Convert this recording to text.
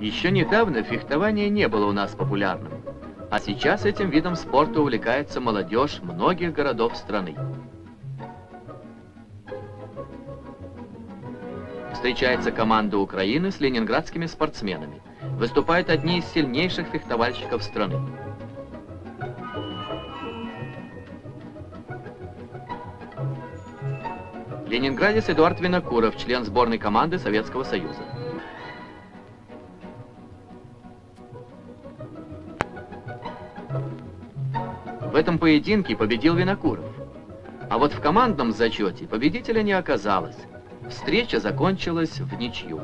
Еще недавно фехтование не было у нас популярным, а сейчас этим видом спорта увлекается молодежь многих городов страны. Встречается команда Украины с ленинградскими спортсменами. Выступают одни из сильнейших фехтовальщиков страны. Ленинградец Эдуард Винокуров, член сборной команды Советского Союза. В этом поединке победил Винокуров. А вот в командном зачете победителя не оказалось. Встреча закончилась в ничью.